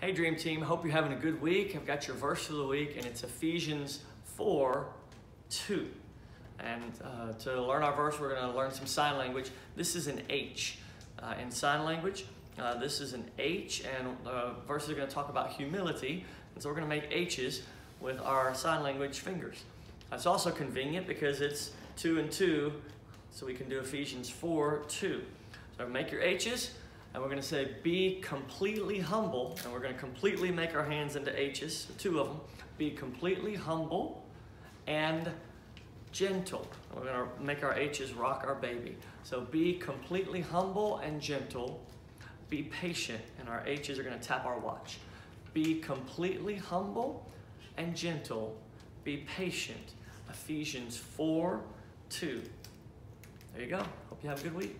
Hey, Dream Team. Hope you're having a good week. I've got your verse of the week, and it's Ephesians 4 2. And uh, to learn our verse, we're going to learn some sign language. This is an H uh, in sign language. Uh, this is an H, and the verse is going to talk about humility. And so we're going to make H's with our sign language fingers. It's also convenient because it's 2 and 2, so we can do Ephesians 4 2. So make your H's. And we're going to say, be completely humble. And we're going to completely make our hands into H's, two of them. Be completely humble and gentle. We're going to make our H's rock our baby. So be completely humble and gentle. Be patient. And our H's are going to tap our watch. Be completely humble and gentle. Be patient. Ephesians 4 2. There you go. Hope you have a good week.